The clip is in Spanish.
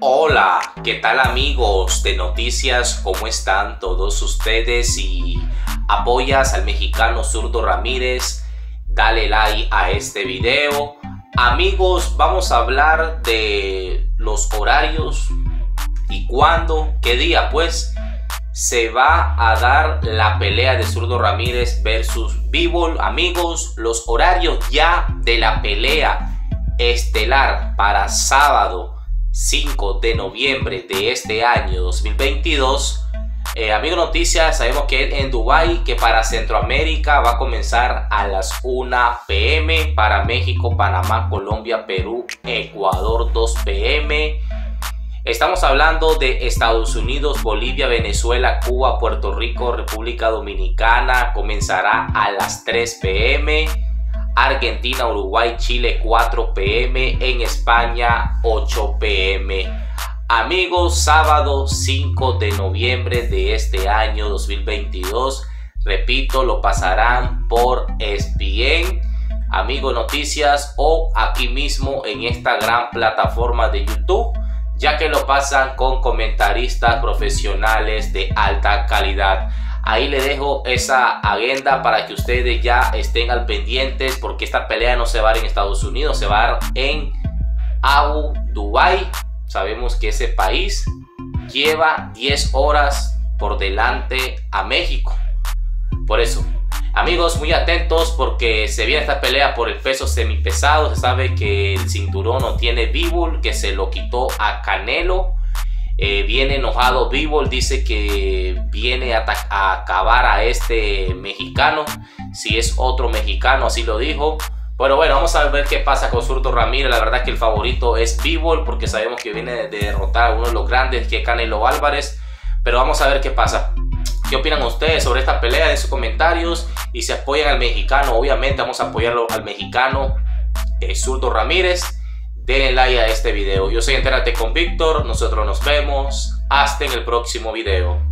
Hola, ¿qué tal amigos de noticias? ¿Cómo están todos ustedes? Y apoyas al mexicano Zurdo Ramírez, dale like a este video. Amigos, vamos a hablar de los horarios y cuándo, qué día pues se va a dar la pelea de Zurdo Ramírez versus Bivol. Amigos, los horarios ya de la pelea estelar para sábado 5 de noviembre de este año 2022 eh, amigo noticias, sabemos que en Dubai que para Centroamérica va a comenzar a las 1 pm, para México, Panamá, Colombia, Perú, Ecuador 2 pm. Estamos hablando de Estados Unidos, Bolivia, Venezuela, Cuba, Puerto Rico, República Dominicana, comenzará a las 3 pm. Argentina, Uruguay, Chile 4 pm, en España 8 pm. Amigos, sábado 5 de noviembre de este año 2022. Repito, lo pasarán por ESPN, Amigo Noticias o aquí mismo en esta gran plataforma de YouTube, ya que lo pasan con comentaristas profesionales de alta calidad. Ahí le dejo esa agenda para que ustedes ya estén al pendientes porque esta pelea no se va a dar en Estados Unidos, se va a dar en Abu Dhabi Sabemos que ese país lleva 10 horas por delante a México. Por eso, amigos, muy atentos porque se viene esta pelea por el peso semipesado. Se sabe que el cinturón no tiene Bivol, que se lo quitó a Canelo. Eh, viene enojado Bivol, dice que viene a, acabar a este mexicano. Si es otro mexicano, así lo dijo. Bueno, bueno, vamos a ver qué pasa con Surto Ramírez. La verdad que el favorito es Bivol porque sabemos que viene de derrotar a uno de los grandes que Canelo Álvarez. Pero vamos a ver qué pasa. ¿Qué opinan ustedes sobre esta pelea? En sus comentarios. Y si apoyan al mexicano, obviamente vamos a apoyarlo al mexicano eh, Surto Ramírez. Denle like a este video. Yo soy Entérate con Víctor. Nosotros nos vemos. Hasta en el próximo video.